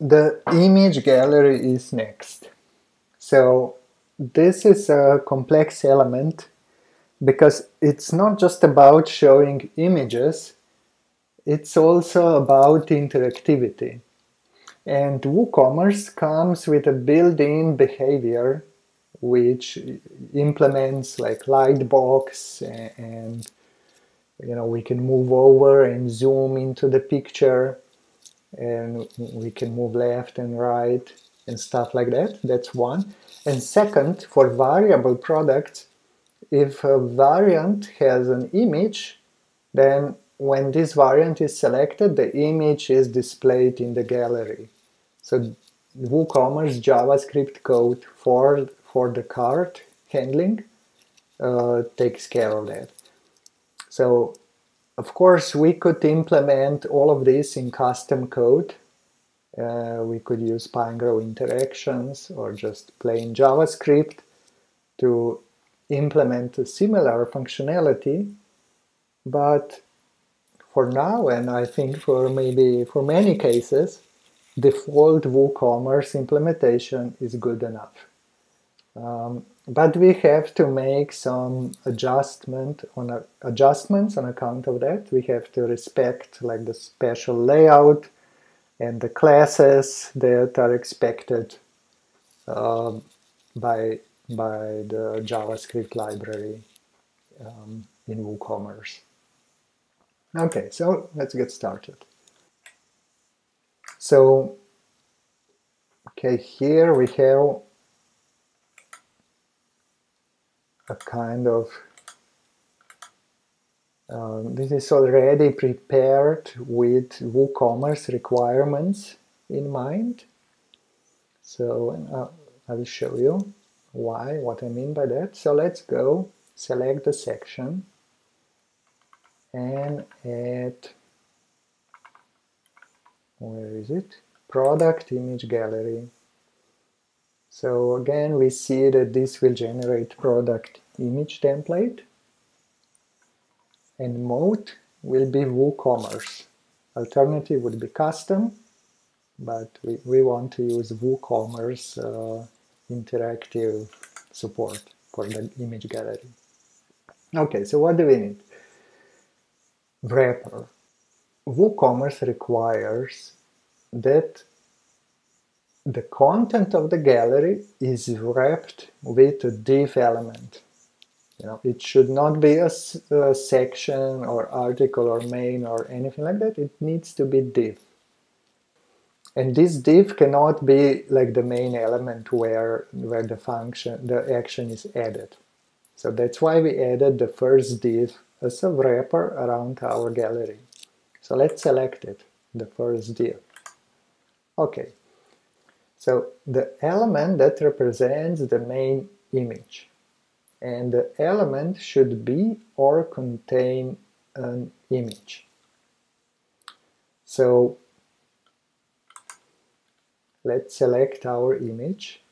the image gallery is next. So this is a complex element because it's not just about showing images, it's also about interactivity. And WooCommerce comes with a built-in behavior which implements like lightbox and you know we can move over and zoom into the picture and we can move left and right and stuff like that. That's one. And second for variable products if a variant has an image then when this variant is selected the image is displayed in the gallery. So WooCommerce JavaScript code for for the cart handling uh, takes care of that. So of course we could implement all of this in custom code. Uh, we could use Pinegrow interactions or just plain JavaScript to implement a similar functionality but for now and I think for maybe for many cases default WooCommerce implementation is good enough. Um, but we have to make some adjustment on a, adjustments on account of that. We have to respect like the special layout and the classes that are expected uh, by by the JavaScript library um, in WooCommerce. Okay, so let's get started. So, okay, here we have a kind of um, this is already prepared with WooCommerce requirements in mind. So uh, I will show you why, what I mean by that. So let's go select the section and add, where is it? Product image gallery. So again, we see that this will generate product image template and mode will be WooCommerce. Alternative would be custom, but we, we want to use WooCommerce uh, interactive support for the image gallery. Okay, so what do we need? Wrapper. WooCommerce requires that the content of the gallery is wrapped with a div element. You know, it should not be a, a, section or article or main or anything like that. It needs to be div. And this div cannot be like the main element where, where the function, the action is added. So that's why we added the first div as a wrapper around our gallery. So let's select it, the first div. Okay, so the element that represents the main image. And the element should be or contain an image. So let's select our image,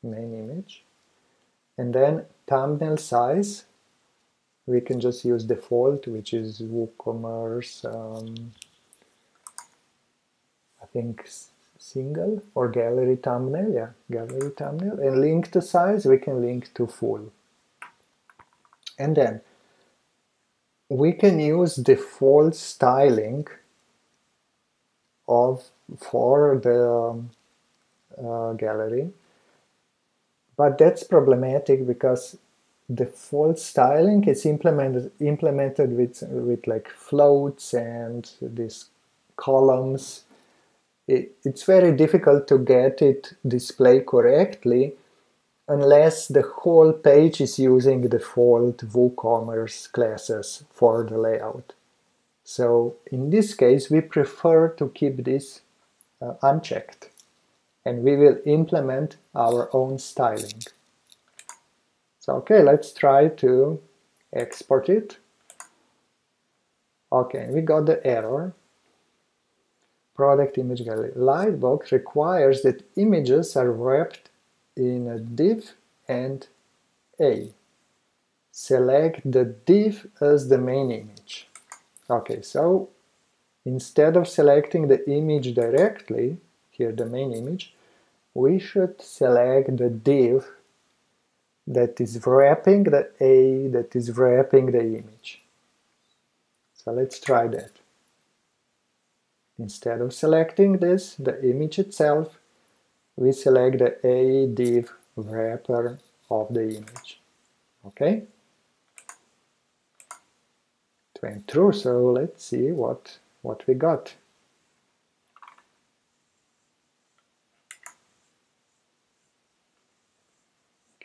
main image, and then thumbnail size, we can just use default, which is WooCommerce um, think single or gallery thumbnail, yeah, gallery thumbnail, and link to size, we can link to full. And then we can use default styling of for the um, uh, gallery, but that's problematic because default styling is implemented implemented with with like floats and these columns it, it's very difficult to get it displayed correctly unless the whole page is using the default WooCommerce classes for the layout. So in this case, we prefer to keep this uh, unchecked and we will implement our own styling. So okay, let's try to export it. Okay, we got the error product image gallery. Lightbox requires that images are wrapped in a div and a. Select the div as the main image. Okay, so instead of selecting the image directly, here the main image, we should select the div that is wrapping the A that is wrapping the image. So let's try that. Instead of selecting this, the image itself, we select the A div wrapper of the image. Okay? It went through, so let's see what, what we got.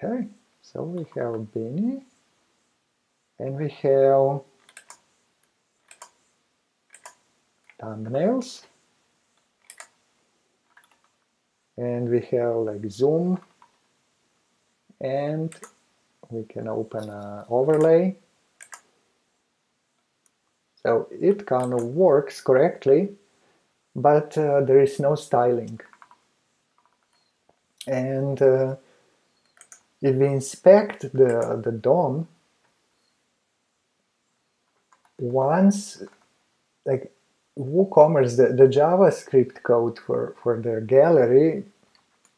Okay, so we have Bini and we have thumbnails and we have like zoom. And we can open an overlay. So it kind of works correctly but uh, there is no styling. And uh, if we inspect the, the DOM once like WooCommerce, the, the JavaScript code for, for the gallery,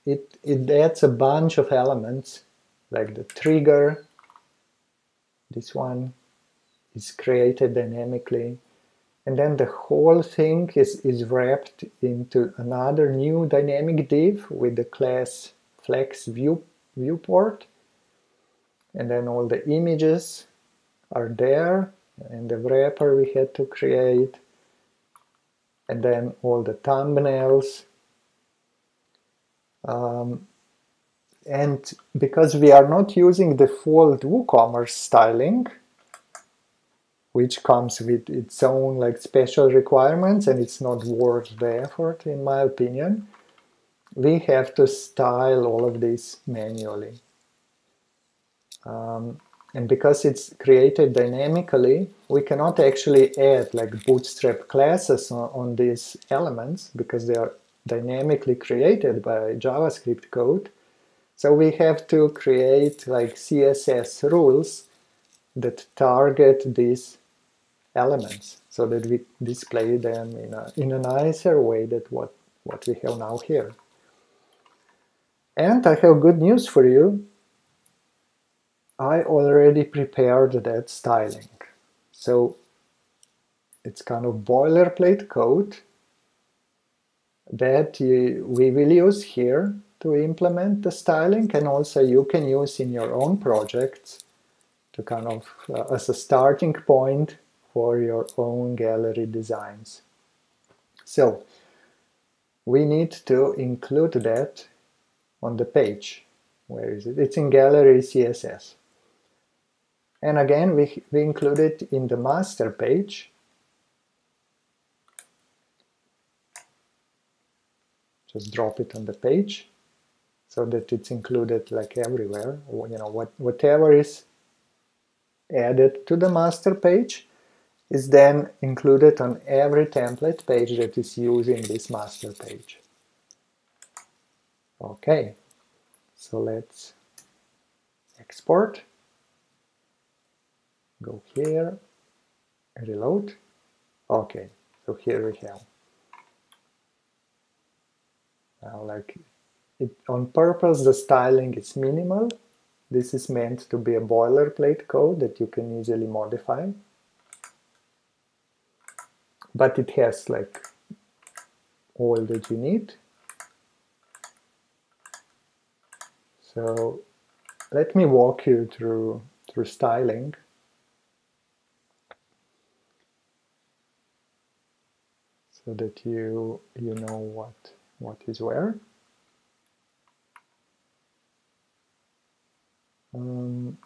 it, it adds a bunch of elements, like the trigger, this one is created dynamically, and then the whole thing is, is wrapped into another new dynamic div with the class flex view, viewport, and then all the images are there, and the wrapper we had to create, and then all the thumbnails. Um, and because we are not using the default WooCommerce styling, which comes with its own like special requirements and it's not worth the effort in my opinion, we have to style all of this manually. Um, and because it's created dynamically, we cannot actually add like bootstrap classes on, on these elements because they are dynamically created by JavaScript code. So we have to create like CSS rules that target these elements so that we display them in a, in a nicer way than what, what we have now here. And I have good news for you. I already prepared that styling. So it's kind of boilerplate code that you, we will use here to implement the styling and also you can use in your own projects to kind of uh, as a starting point for your own gallery designs. So we need to include that on the page. Where is it? It's in gallery CSS. And again, we, we include it in the master page. Just drop it on the page so that it's included like everywhere. You know, what, whatever is added to the master page is then included on every template page that is using this master page. Okay, so let's export go here, reload. Okay, so here we have. Now, like it, on purpose, the styling is minimal. This is meant to be a boilerplate code that you can easily modify. But it has like all that you need. So let me walk you through through styling. So that you you know what what is where. Um,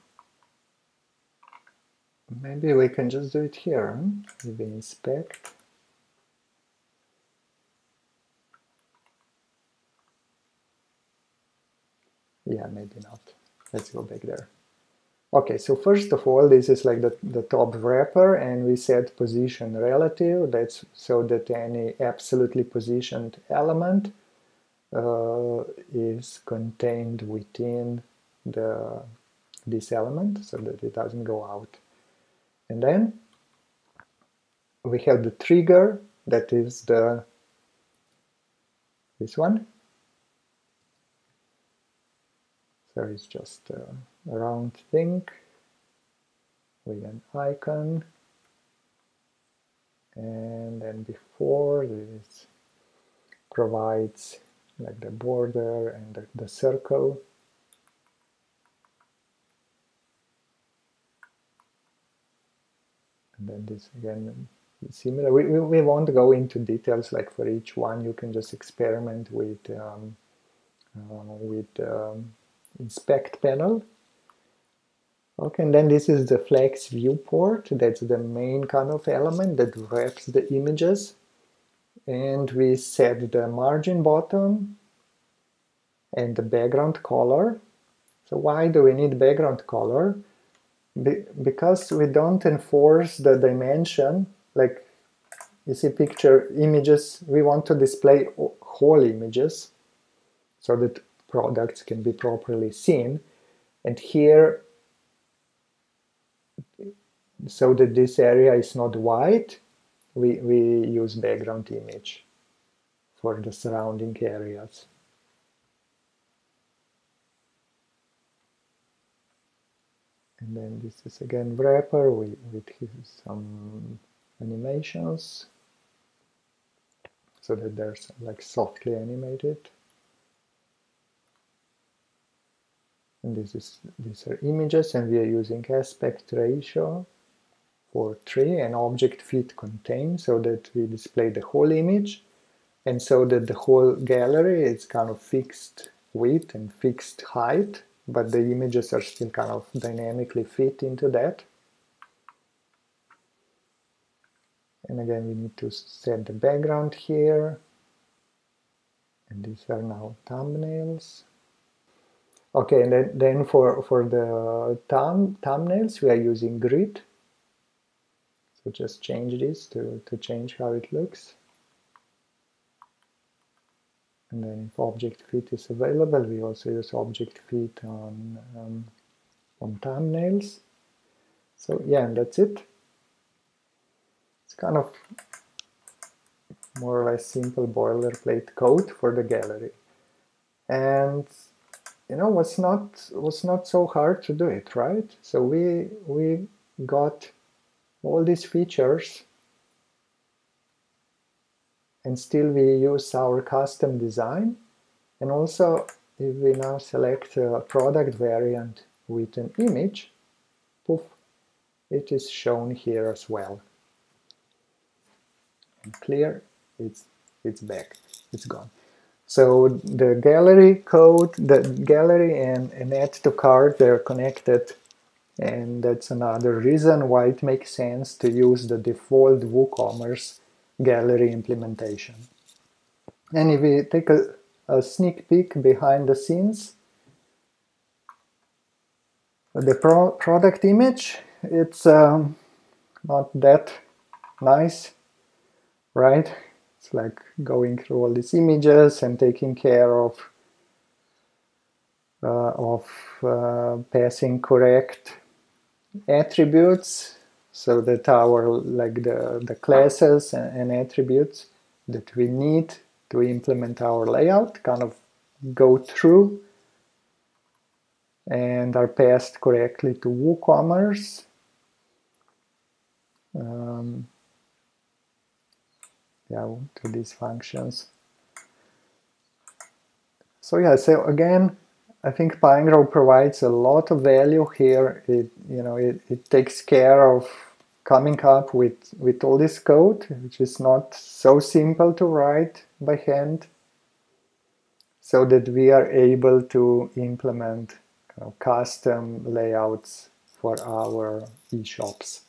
maybe we can just do it here. We inspect. Yeah, maybe not. Let's go back there. Okay, so first of all, this is like the, the top wrapper and we set position relative. That's so that any absolutely positioned element uh, is contained within the this element so that it doesn't go out. And then we have the trigger that is the this one. So it's just a round thing with an icon. And then before this provides like the border and the, the circle. And then this again similar we, we, we, won't go into details like for each one. You can just experiment with um, uh, with um, inspect panel okay and then this is the flex viewport. That's the main kind of element that wraps the images. And we set the margin bottom and the background color. So why do we need background color? Be because we don't enforce the dimension like you see picture images we want to display whole images so that products can be properly seen. And here so that this area is not white we, we use background image for the surrounding areas. And then this is again wrapper with, with some animations. So that they're like softly animated and this is these are images and we are using aspect ratio for 3 and object fit contain so that we display the whole image. And so that the whole gallery is kind of fixed width and fixed height but the images are still kind of dynamically fit into that. And again we need to set the background here. And these are now thumbnails okay and then, then for for the thumb thumbnails we are using grid. So just change this to to change how it looks. And then if object fit is available we also use object fit on um, on thumbnails. So yeah and that's it. It's kind of more or less simple boilerplate code for the gallery. And you know was not was not so hard to do it, right? So we we got all these features and still we use our custom design and also if we now select a product variant with an image poof it is shown here as well And clear, it's, it's back, it's gone. So the gallery code, the gallery and, and add to cart, they're connected. And that's another reason why it makes sense to use the default WooCommerce gallery implementation. And if we take a, a sneak peek behind the scenes, the pro product image, it's um, not that nice right? It's like going through all these images and taking care of uh, of uh, passing correct attributes so that our like the, the classes and, and attributes that we need to implement our layout kind of go through and are passed correctly to WooCommerce. Um, yeah, to these functions. So yeah, so again, I think Pinegrow provides a lot of value here. It you know it, it takes care of coming up with with all this code, which is not so simple to write by hand, so that we are able to implement kind of custom layouts for our e-shops.